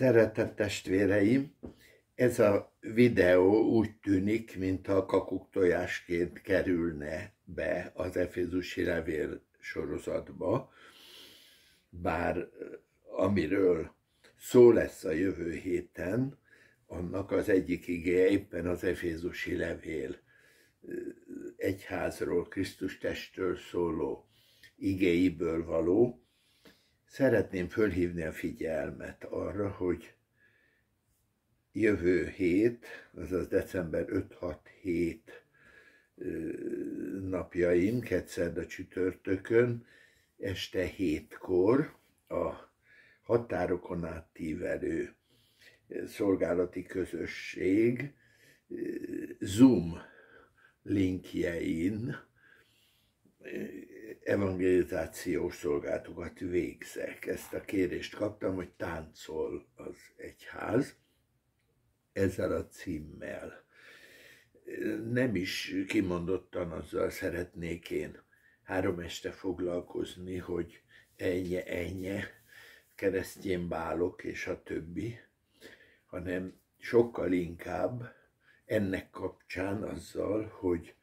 Szeretett testvéreim, ez a videó úgy tűnik, mintha kakuktojásként kerülne be az Efézusi levél sorozatba, bár amiről szó lesz a jövő héten, annak az egyik igéje éppen az Efézusi levél egyházról, Krisztus testről szóló igéiből való, Szeretném fölhívni a figyelmet arra, hogy jövő hét, azaz december 5-6-7 napjaim, a csütörtökön, este hétkor a határokon átívelő szolgálati közösség Zoom linkjein evangelizációs szolgálatokat végzek. Ezt a kérést kaptam, hogy táncol az egyház ezzel a címmel. Nem is kimondottan azzal szeretnék én három este foglalkozni, hogy ennyi, ennyi, keresztjén bálok és a többi, hanem sokkal inkább ennek kapcsán azzal, hogy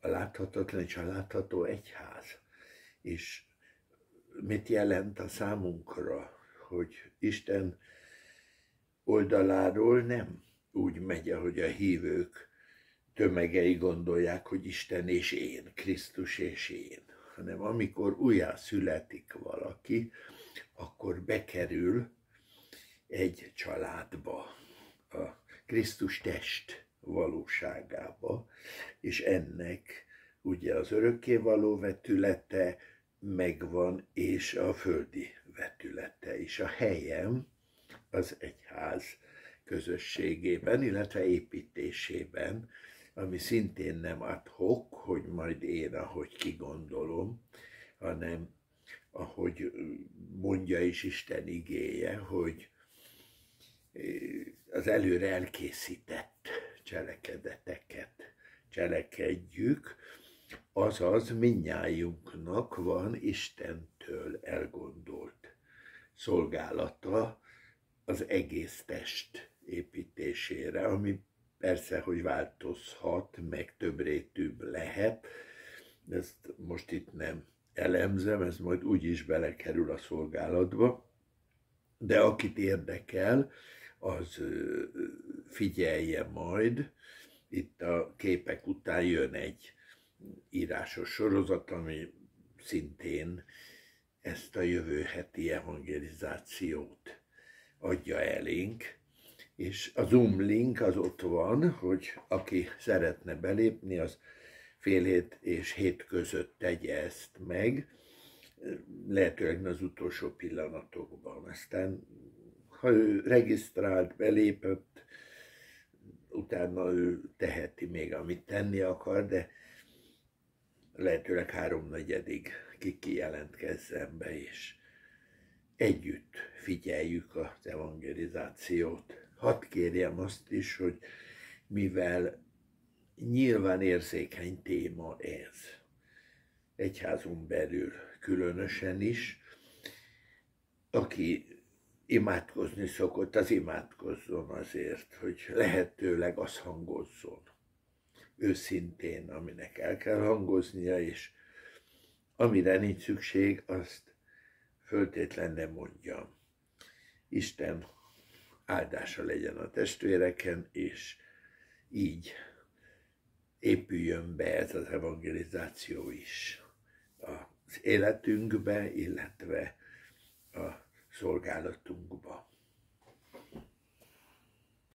a láthatatlan és a látható egyház és mit jelent a számunkra, hogy Isten oldaláról nem úgy megy, ahogy a hívők tömegei gondolják, hogy Isten és én, Krisztus és én, hanem amikor újjá születik valaki, akkor bekerül egy családba, a Krisztus test valóságába, és ennek ugye az örökkévaló vetülete megvan, és a földi vetülete is. A helyem az egyház közösségében, illetve építésében, ami szintén nem adhok, hogy majd én, ahogy kigondolom, hanem ahogy mondja is Isten igéje, hogy az előre elkészített cselekedeteket cselekedjük, azaz minnyájunknak van Istentől elgondolt szolgálata az egész test építésére, ami persze, hogy változhat, meg több rétűbb lehet, ezt most itt nem elemzem, ez majd úgyis belekerül a szolgálatba, de akit érdekel, az figyelje majd, itt a képek után jön egy írásos sorozat, ami szintén ezt a jövő heti evangelizációt adja elénk, és a Zoom link az ott van, hogy aki szeretne belépni, az fél hét és hét között tegye ezt meg, lehetőleg az utolsó pillanatokban. Aztán, ha ő regisztrált, belépett, utána ő teheti még, amit tenni akar, de lehetőleg háromnegyedig ki kijelentkezzen be, és együtt figyeljük az evangelizációt. Hadd kérjem azt is, hogy mivel nyilván érzékeny téma ez, egyházunk belül különösen is, aki imádkozni szokott, az imádkozzon azért, hogy lehetőleg az hangozzon őszintén, aminek el kell hangoznia, és amire nincs szükség, azt föltétlen nem mondjam. Isten áldása legyen a testvéreken, és így épüljön be ez az evangelizáció is az életünkbe, illetve a szolgálatunkba.